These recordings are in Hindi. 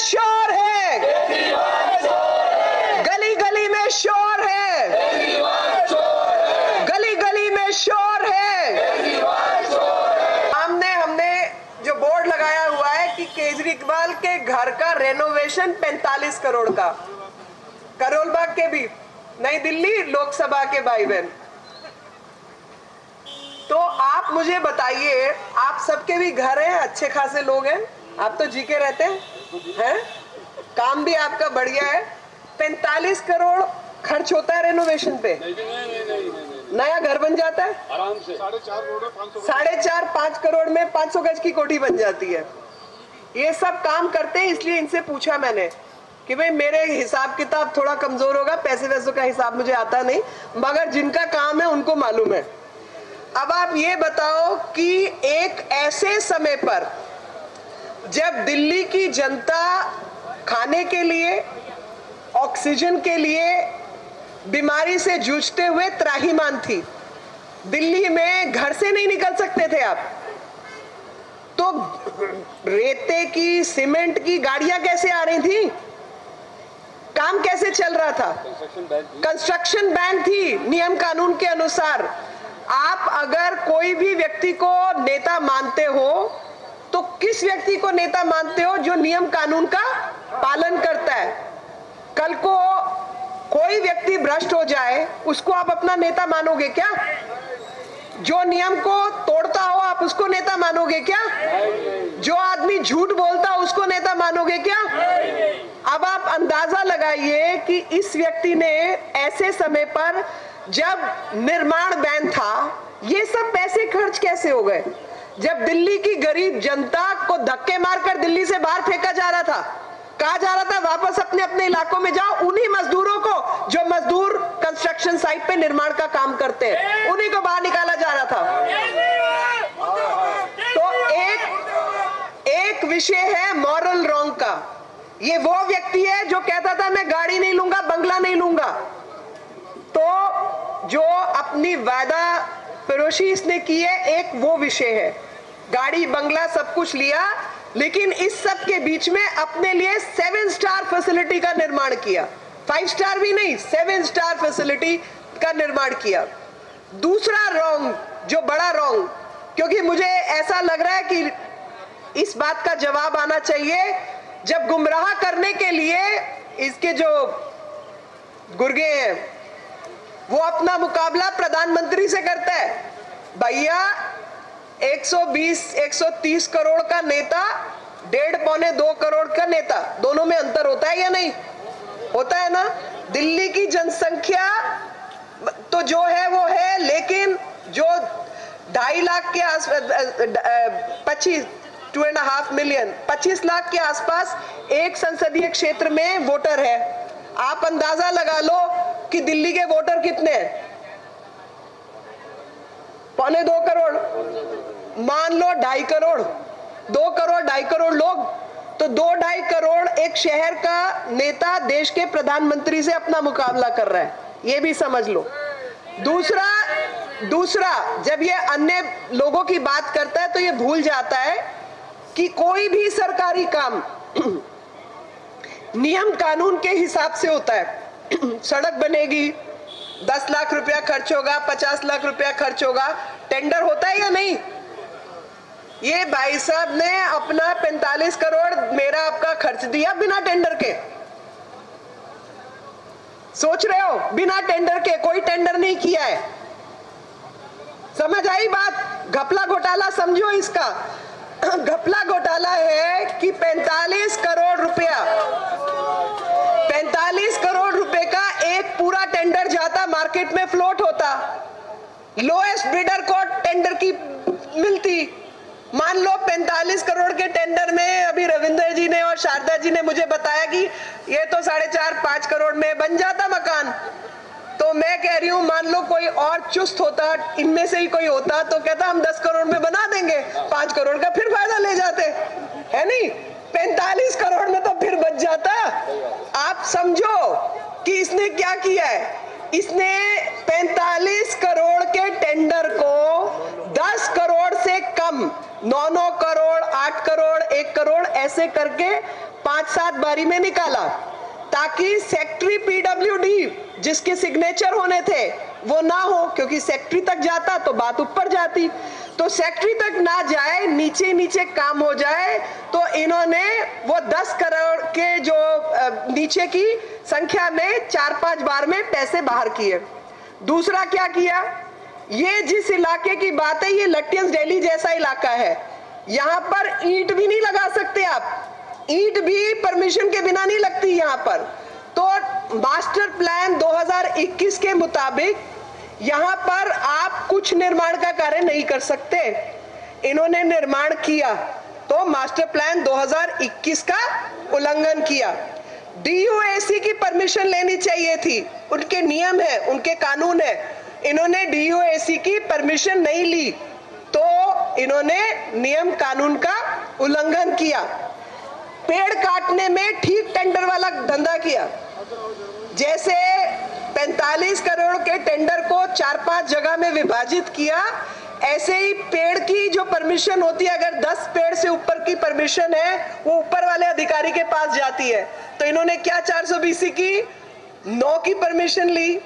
शोर है। गली गली में शोर है। गली गली में शोर है। सामने हमने जो बोर्ड लगाया हुआ है कि केजरीवाल के घर का रेनोवेशन 45 करोड़ का। करोलबाग के भी, नई दिल्ली लोकसभा के भाई बहन तो आप मुझे बताइए, आप सबके भी घर हैं, अच्छे खासे लोग हैं? आप तो जी के रहते हैं हैं? काम भी आपका बढ़िया है। 45 करोड़ खर्च होता है रेनोवेशन पे। नहीं, नहीं, नहीं, नया घर बन जाता है? आराम से। साढ़े चार पाँच करोड़? में 500 गज की कोठी बन जाती है। ये सब काम करते हैं इसलिए इनसे पूछा मैंने कि भाई मेरे हिसाब किताब थोड़ा कमज़ोर होगा पैसे वैसों का हिसाब मुझे आता नहीं मगर जिनका काम है उनको मालूम है। अब आप ये बताओ कि एक ऐसे समय पर जब दिल्ली की जनता खाने के लिए ऑक्सीजन के लिए बीमारी से जूझते हुए त्राहीमान थी दिल्ली में घर से नहीं निकल सकते थे आप। तो रेते की सीमेंट की गाड़ियाँ कैसे आ रही थी? काम कैसे चल रहा था? कंस्ट्रक्शन बैन थी नियम कानून के अनुसार। आप अगर कोई भी व्यक्ति को नेता मानते हो तो किस व्यक्ति को नेता मानते हो जो नियम कानून का पालन करता है? कल को कोई व्यक्ति भ्रष्ट हो जाए, उसको आप अपना नेता मानोगे क्या? जो नियम को तोड़ता हो, आप उसको नेता मानोगे क्या? जो आदमी झूठ बोलता हो, उसको नेता मानोगे क्या? अब आप अंदाज़ा लगाइए कि इस व्यक्ति ने ऐसे समय पर जब निर्माण बैन था, ये सब पैसे खर्च कैसे हो गए? जब दिल्ली की गरीब जनता को धक्के मारकर दिल्ली से बाहर फेंका जा रहा था, कहा जा रहा था, वापस अपने अपने इलाकों में जाओ, उन्हीं मजदूरों को जो मजदूर कंस्ट्रक्शन साइट पे निर्माण का काम करते हैं, उन्हीं को बाहर निकाला जा रहा था। तो एक एक विषय है मॉरल रॉन्ग का। ये वो व्यक्ति है जो कहता था, मैं गाड़ी नहीं लूँगा, बंगला नहीं लूँगा। तो जो अपनी वादा पेरोशी इसने की है, एक वो विषय है। गाड़ी, बंगला, सब कुछ लिया, लेकिन इस सब के बीच में अपने लिए सेवन स्टार फैसिलिटी का निर्माण किया। फाइव स्टार भी नहीं सेवन स्टार फैसिलिटी का निर्माण किया। दूसरा रॉन्ग जो बड़ा रॉन्ग क्योंकि मुझे ऐसा लग रहा है कि इस बात का जवाब आना चाहिए, जब गुमराह करने के लिए इसके जो गुर्गे हैं, वो अपना मुकाबला प्रधानमंत्री से करता है। भैया 120 130 करोड़ का नेता, डेढ़ पौने दो करोड़ का नेता, दोनों में अंतर होता है या नहीं? होता है ना? दिल्ली की जनसंख्या तो जो है वो है, लेकिन जो ढाई लाख के आस पच्चीस टू एंड हाफ़ मिलियन पच्चीस लाख के आसपास एक संसदीय क्षेत्र में वोटर है। आप अंदाज़ा लगा लो कि दिल्ली के वोटर कितने हैं? पौने दो करोड़। मान लो ढाई करोड़, दो करोड़, ढाई करोड़ लोग तो दो ढाई करोड़ एक शहर का नेता देश के प्रधानमंत्री से अपना मुकाबला कर रहा है, ये भी समझ लो। दूसरा दूसरा, जब ये अन्य लोगों की बात करता है तो ये भूल जाता है कि कोई भी सरकारी काम नियम कानून के हिसाब से होता है। सड़क बनेगी, दस लाख रुपया खर्च होगा, पचास लाख रुपया खर्च होगा, टेंडर होता है या नहीं? ये भाई साहब ने अपना 45 करोड़ मेरा आपका खर्च दिया बिना टेंडर के। सोच रहे हो? बिना टेंडर के कोई टेंडर नहीं किया है। समझ आई बात? घपला घोटाला समझो इसका। घपला घोटाला है कि 45 करोड़ रुपया। 45 करोड़ रुपए का एक पूरा टेंडर जाता मार्केट में फ्लोट होता। लोएस्ट बिडर को टेंडर की मिलती। मान लो 45 करोड़ के टेंडर में अभी रविंदर जी ने और शारदा जी ने मुझे बताया कि ये तो साढ़े चार, पाँच करोड़ में बन जाता मकान। तो मैं कह रही हूँ, मान लो कोई और चुस्त होता, इनमें से ही कोई होता तो कहता हम दस करोड़ में बना देंगे, पाँच करोड़ का फिर फ़ायदा ले जाते। है नहीं? पैंतालीस करोड़ में तो फिर बच जाता। आप समझो कि इसने क्या किया है? इसने 45 करोड़ के टेंडर को 10 करोड़ से कम नौ नौ करोड़, आठ करोड़, एक करोड़ ऐसे करके पाँच सात बारी में निकाला, ताकि सेक्रेटरी पीडब्ल्यूडी जिसके सिग्नेचर होने थे, वो ना हो, क्योंकि सेक्रेटरी तक जाता तो बात ऊपर जाती। तो सेक्रेटरी तक ना जाए नीचे नीचे काम हो जाए तो इन्होंने वो 10 करोड़ के जो नीचे की संख्या में चार पाँच बार में पैसे बाहर किए। दूसरा क्या किया? ये जिस इलाके की बात है, ये लट्टियंस डेली जैसा इलाका है। यहाँ पर ईट भी नहीं लगा सकते आप। ईट भी परमिशन के बिना नहीं लगती यहाँ पर। तो मास्टर प्लान 2021 के मुताबिक यहाँ पर आप कुछ निर्माण का कार्य नहीं कर सकते। इन्होंने निर्माण किया। तो मास्टर प्लान 2021 का उल्लंघन किया। डीयूएसी की परमिशन लेनी चाहिए थी। उनके नियम है, उनके कानून है। इन्होंने डीयूएसी की परमिशन नहीं ली तो इन्होंने नियम कानून का उल्लंघन किया। पेड़ काटने में ठीक टेंडर वाला धंधा किया। जैसे 45 करोड़ के टेंडर को चार पाँच जगह में विभाजित किया, ऐसे ही पेड़ की जो परमिशन होती है, अगर 10 पेड़ से ऊपर की परमिशन है, वो ऊपर वाले अधिकारी के पास जाती है। तो इन्होंने क्या 420 की? नौ की परमिशन ली।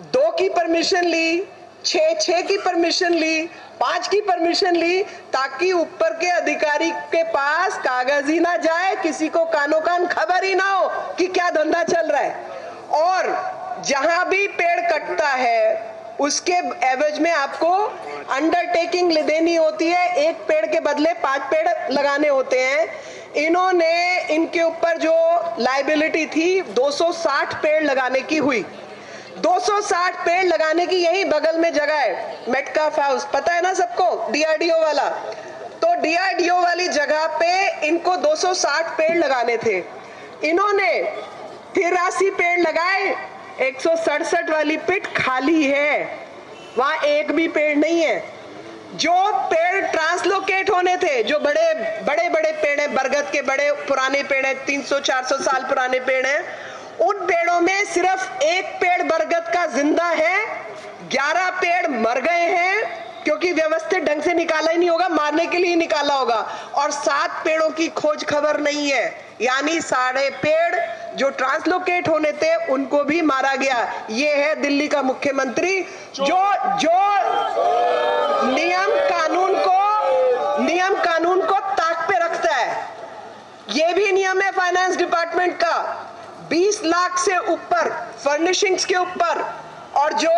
दो की परमिशन ली छ छ की परमिशन ली, पाँच की परमिशन ली, ताकि ऊपर के अधिकारी के पास कागज़ ही ना जाए, किसी को कानो कान खबर ही ना हो कि क्या धंधा चल रहा है। और जहाँ भी पेड़ कटता है, उसके एवज में आपको अंडरटेकिंग देनी होती है, एक पेड़ के बदले पाँच पेड़ लगाने होते हैं। इन्होंने, इनके ऊपर जो लाइबिलिटी थी 260 पेड़ लगाने की हुई। 260 पेड़ लगाने की यही बगल में जगह है मेटकाफ हाउस पता है ना सबको? डीआरडीओ वाला। तो डीआरडीओ वाली जगह पे इनको 260 पेड़ लगाने थे। इन्होंने तिरासी पेड़ लगाए, एक सौ सड़सठ वाली पिट खाली है। वहाँ एक भी पेड़ नहीं है। जो पेड़ ट्रांसलोकेट होने थे, जो बड़े बड़े बड़े पेड़ हैं, बरगद के बड़े पुराने पेड़ हैं 300-400 साल पुराने पेड़ हैं उन पेड़ों में सिर्फ़ एक पेड़ बरगद का ज़िंदा है। ग्यारह पेड़ मर गए हैं, क्योंकि व्यवस्थित ढंग से निकाला ही नहीं होगा, मारने के लिए निकाला होगा। और सात पेड़ों की खोज खबर नहीं है। यानी साढ़े पेड़ जो ट्रांसलोकेट होने थे, उनको भी मारा गया। ये है दिल्ली का मुख्यमंत्री, जो जो नियम कानून को, नियम कानून को ताक पे रखता है। ये भी नियम है फाइनेंस डिपार्टमेंट का। 20 लाख से ऊपर फर्निशिंग्स के ऊपर और जो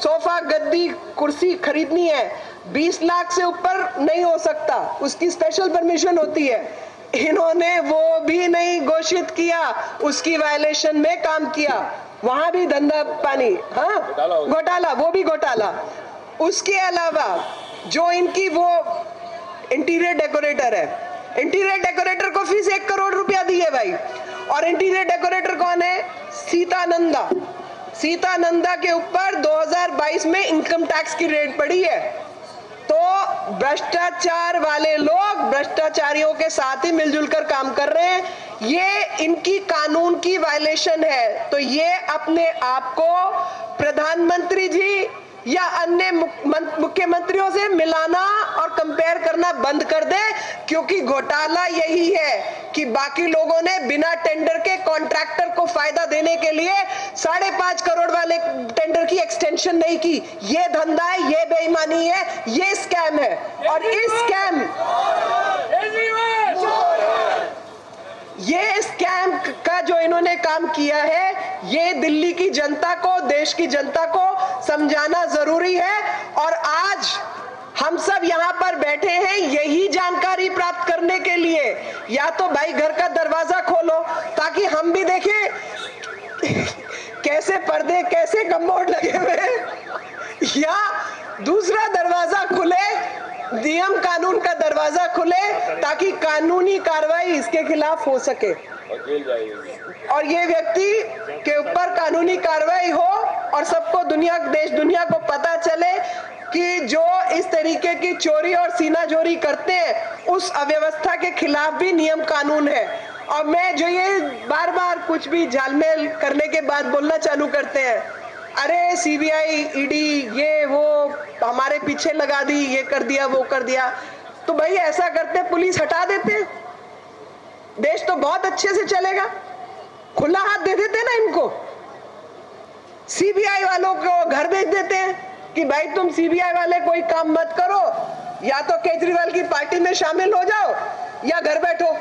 सोफा गद्दी कुर्सी खरीदनी है 20 लाख से ऊपर नहीं हो सकता। उसकी स्पेशल परमिशन होती है। इन्होंने वो भी नहीं घोषित किया। उसकी वायलेशन में काम किया। वहाँ भी धंधा पानी हाँ? घोटाला वो भी घोटाला। उसके अलावा जो इनकी वो इंटीरियर डेकोरेटर है इंटीरियर डेकोरेटर को फ़ीस एक करोड़ रुपया दी है भाई। और इंटीरियर डेकोरेटर कौन है? सीतानंदा। सीतानंदा के ऊपर 2022 में इनकम टैक्स की रेट पड़ी है। तो भ्रष्टाचार वाले लोग भ्रष्टाचारियों के साथ ही मिलजुल कर काम कर रहे हैं। ये इनकी कानून की वायलेशन है। तो ये अपने आप को प्रधानमंत्री जी या अन्य मुख्यमंत्रियों से मिलाना और कंपेयर करना बंद कर दे, क्योंकि घोटाला यही है। कि बाकी लोगों ने बिना टेंडर के कॉन्ट्रैक्टर को फ़ायदा देने के लिए साढ़े पाँच करोड़ वाले टेंडर की एक्सटेंशन नहीं की। ये धंधा है, ये बेईमानी है, ये स्कैम है। और इस स्कैम ये स्कैम का जो इन्होंने काम किया है, ये दिल्ली की जनता को, देश की जनता को समझाना ज़रूरी है। और आज हम सब यहाँ पर बैठे हैं यही जानकारी प्राप्त करने के लिए या तो भाई घर का दरवाज़ा खोलो ताकि हम भी देखें कैसे पर्दे कमोड लगे हुए या दूसरा दरवाज़ा खुले, नियम कानून का दरवाज़ा खुले, ताकि कानूनी कार्रवाई इसके खिलाफ हो सके। और ये व्यक्ति के ऊपर कानूनी कार्रवाई हो और सबको दुनिया, देश, दुनिया को पता चले कि जो इस तरीके की चोरी और सीना चोरी करते हैं, उस अव्यवस्था के खिलाफ भी नियम कानून है। और मैं जो ये बार बार कुछ भी झालमेल करने के बाद बोलना चालू करते हैं। अरे सीबीआई ईडी ये, वो, हमारे पीछे लगा दी, ये कर दिया, वो कर दिया। तो भाई, ऐसा करते पुलिस हटा देते देश तो बहुत अच्छे से चलेगा। खुला हाथ दे देते ना इनको। सीबीआई वालों को घर भेज देते हैं कि भाई, तुम सीबीआई वाले कोई काम मत करो। या तो केजरीवाल की पार्टी में शामिल हो जाओ, या घर बैठो।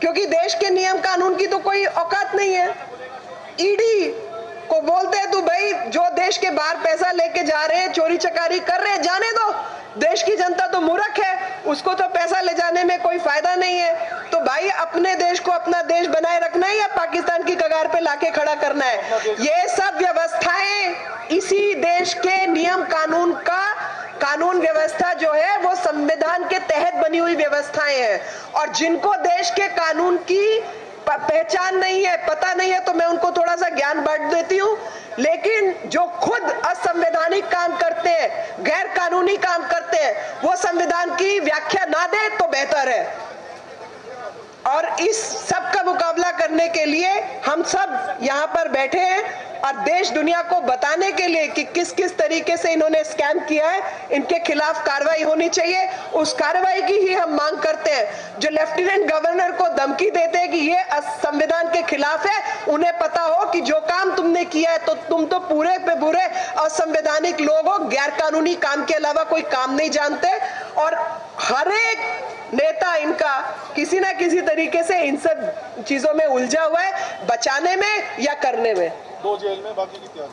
क्योंकि देश के नियम कानून की तो कोई औकात नहीं है। ईडी को बोलते हैं, तू भाई, जो देश के बाहर पैसा लेके जा रहे हैं, चोरी चकारी कर रहे हैं, जाने दो। देश की जनता तो मूर्ख है, उसको तो पैसा ले जाने में कोई फ़ायदा नहीं है। तो भाई, अपने देश को अपना देश बनाए रखना है या पाकिस्तान की कगार पे लाके खड़ा करना है? ये सब व्यवस्थाएँ, इसी देश के नियम कानून का, कानून व्यवस्था जो है, वो संविधान के तहत बनी हुई व्यवस्थाएँ हैं। और जिनको देश के कानून की पहचान नहीं है, पता नहीं है तो मैं उनको थोड़ा सा ज्ञान बांट देती हूँ। लेकिन जो खुद असंवैधानिक काम करते हैं गैर कानूनी काम करते हैं, वो संविधान की व्याख्या ना दे तो बेहतर है। और इस सब का मुकाबला करने के लिए हम सब यहाँ पर बैठे हैं। और देश दुनिया को बताने के लिए कि किस किस तरीके से इन्होंने स्कैम किया है, इनके खिलाफ कार्रवाई होनी चाहिए। उस कार्रवाई की ही हम मांग करते हैं। जो लेफ्टिनेंट गवर्नर को धमकी देते हैं कि ये संविधान के खिलाफ है, उन्हें पता हो कि जो काम तुमने किया है तो तुम तो पूरे पे पूरे असंवैधानिक लोग हो गैर कानूनी काम के अलावा कोई काम नहीं जानते। और हर एक नेता इनका किसी ना किसी तरीके से इन सब चीज़ों में उलझा हुआ है, बचाने में या करने में। दो जेल में बाकी की तैयारी